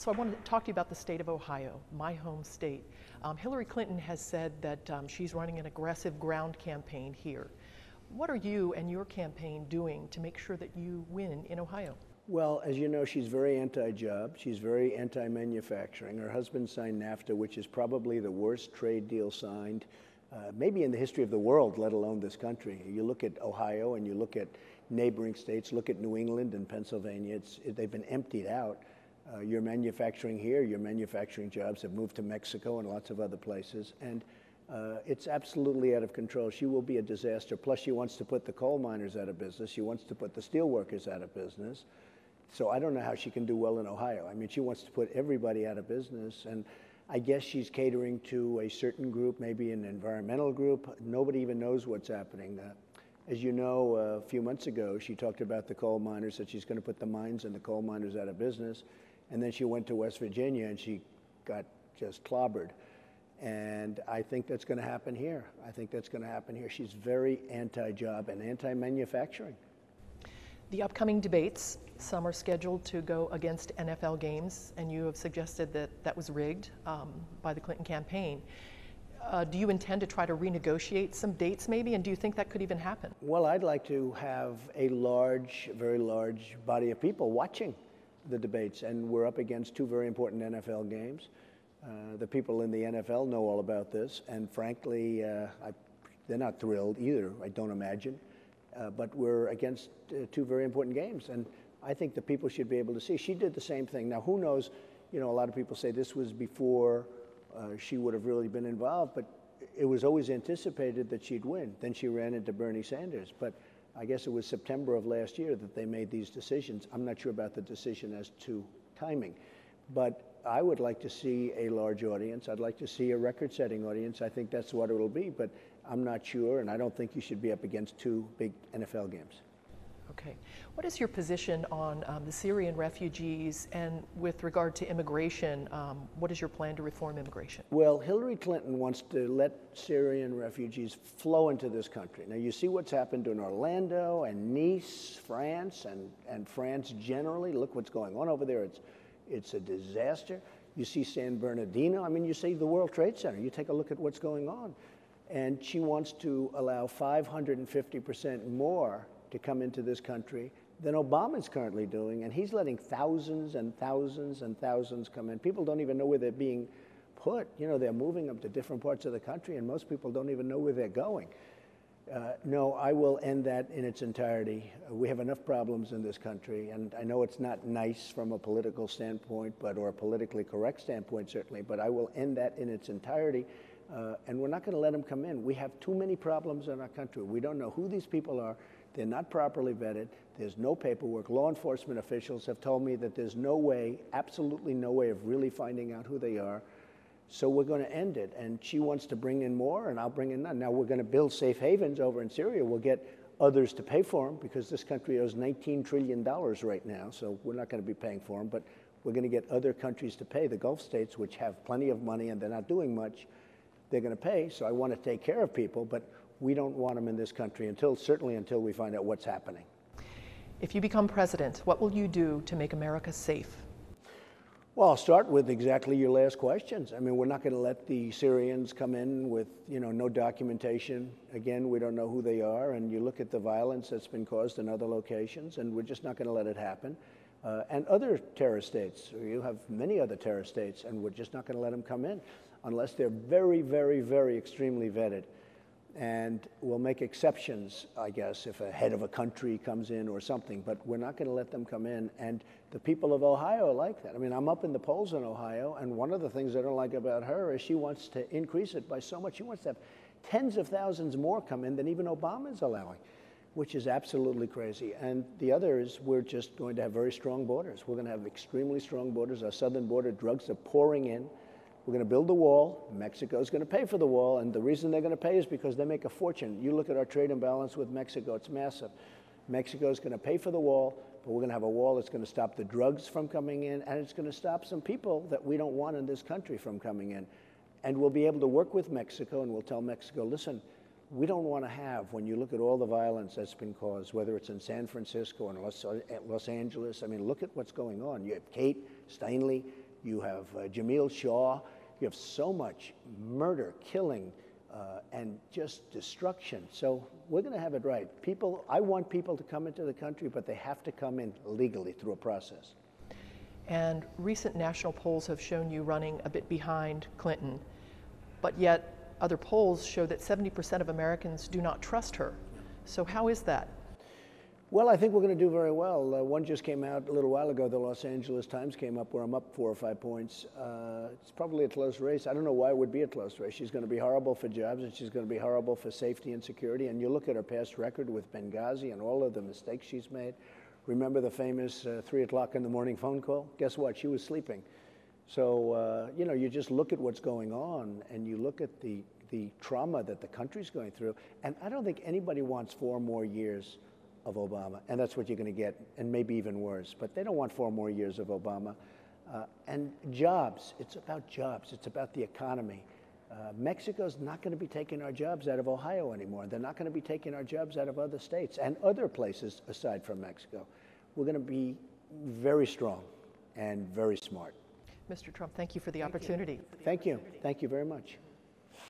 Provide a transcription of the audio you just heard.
so I wanted to talk to you about the state of Ohio, my home state. Um, Hillary Clinton has said that um, she's running an aggressive ground campaign here. What are you and your campaign doing to make sure that you win in Ohio? Well, as you know, she's very anti job. She's very anti manufacturing. Her husband signed NAFTA, which is probably the worst trade deal signed, uh, maybe in the history of the world, let alone this country. You look at Ohio and you look at neighboring states, look at New England and Pennsylvania, they've been emptied out. Uh, you're manufacturing here, your manufacturing jobs have moved to Mexico and lots of other places. And uh, it's absolutely out of control. She will be a disaster. Plus, she wants to put the coal miners out of business. She wants to put the steel workers out of business. So I don't know how she can do well in Ohio. I mean, she wants to put everybody out of business. And I guess she's catering to a certain group, maybe an environmental group. Nobody even knows what's happening. Uh, as you know, uh, a few months ago, she talked about the coal miners, that she's going to put the mines and the coal miners out of business. And then she went to West Virginia and she got just clobbered. And I think that's going to happen here. I think that's going to happen here. She's very anti job and anti manufacturing. The upcoming debates, some are scheduled to go against NFL games, and you have suggested that that was rigged um, by the Clinton campaign. Uh, do you intend to try to renegotiate some dates maybe, and do you think that could even happen? Well, I'd like to have a large, very large body of people watching the debates, and we're up against two very important NFL games. Uh, the people in the NFL know all about this, and frankly, uh, I, they're not thrilled either, I don't imagine. Uh, but we're against uh, two very important games, and I think the people should be able to see. She did the same thing. Now, who knows? You know, a lot of people say this was before uh, she would have really been involved, but it was always anticipated that she'd win. Then she ran into Bernie Sanders. But I guess it was September of last year that they made these decisions. I'm not sure about the decision as to timing. But I would like to see a large audience. I'd like to see a record setting audience. I think that's what it'll be, but I'm not sure, and I don't think you should be up against two big NFL games. Okay. What is your position on um, the Syrian refugees and with regard to immigration? Um, what is your plan to reform immigration? Well, Hillary Clinton wants to let Syrian refugees flow into this country. Now, you see what's happened in Orlando and Nice, France, and, and France generally. Look what's going on over there. It's it's a disaster. You see San Bernardino. I mean, you see the World Trade Center. You take a look at what's going on. And she wants to allow 550% more to come into this country than Obama's currently doing. And he's letting thousands and thousands and thousands come in. People don't even know where they're being put. You know, they're moving them to different parts of the country, and most people don't even know where they're going. Uh, no, I will end that in its entirety. Uh, we have enough problems in this country, and I know it's not nice from a political standpoint, but or a politically correct standpoint certainly. But I will end that in its entirety, uh, and we're not going to let them come in. We have too many problems in our country. We don't know who these people are. They're not properly vetted. There's no paperwork. Law enforcement officials have told me that there's no way, absolutely no way, of really finding out who they are. So we're going to end it. And she wants to bring in more, and I'll bring in none. Now we're going to build safe havens over in Syria. We'll get others to pay for them because this country owes $19 trillion right now. So we're not going to be paying for them, but we're going to get other countries to pay. The Gulf states, which have plenty of money and they're not doing much, they're going to pay. So I want to take care of people, but we don't want them in this country until, certainly until we find out what's happening. If you become president, what will you do to make America safe? Well, I'll start with exactly your last questions. I mean, we're not going to let the Syrians come in with, you know, no documentation. Again, we don't know who they are, and you look at the violence that's been caused in other locations, and we're just not going to let it happen. Uh, and other terrorist states, you have many other terrorist states, and we're just not going to let them come in unless they're very, very, very extremely vetted and we'll make exceptions, I guess, if a head of a country comes in or something, but we're not going to let them come in. And the people of Ohio like that. I mean, I'm up in the polls in Ohio, and one of the things I don't like about her is she wants to increase it by so much. She wants to have tens of thousands more come in than even Obama is allowing, which is absolutely crazy. And the other is we're just going to have very strong borders. We're going to have extremely strong borders. Our southern border drugs are pouring in. We're going to build the wall. Mexico is going to pay for the wall. And the reason they're going to pay is because they make a fortune. You look at our trade imbalance with Mexico, it's massive. Mexico is going to pay for the wall, but we're going to have a wall that's going to stop the drugs from coming in, and it's going to stop some people that we don't want in this country from coming in. And we'll be able to work with Mexico, and we'll tell Mexico, listen, we don't want to have, when you look at all the violence that's been caused, whether it's in San Francisco and Los, uh, Los Angeles, I mean, look at what's going on. You have Kate Steinle You have uh, Jamiel Shaw. You have so much murder, killing, uh, and just destruction. So we're going to have it right. People, I want people to come into the country, but they have to come in legally through a process. And recent national polls have shown you running a bit behind Clinton, but yet other polls show that 70% of Americans do not trust her. So, how is that? Well, I think we're going to do very well. Uh, one just came out a little while ago. The Los Angeles Times came up where I'm up four or five points. Uh, it's probably a close race. I don't know why it would be a close race. She's going to be horrible for jobs and she's going to be horrible for safety and security. And you look at her past record with Benghazi and all of the mistakes she's made. Remember the famous uh, three o'clock in the morning phone call? Guess what? She was sleeping. So, uh, you know, you just look at what's going on and you look at the, the trauma that the country's going through. And I don't think anybody wants four more years of Obama, and that's what you're going to get, and maybe even worse. But they don't want four more years of Obama. Uh, and jobs, it's about jobs, it's about the economy. Uh, Mexico's not going to be taking our jobs out of Ohio anymore. They're not going to be taking our jobs out of other states and other places aside from Mexico. We're going to be very strong and very smart. Mr. Trump, thank you for the opportunity. Thank you. Thank you very much.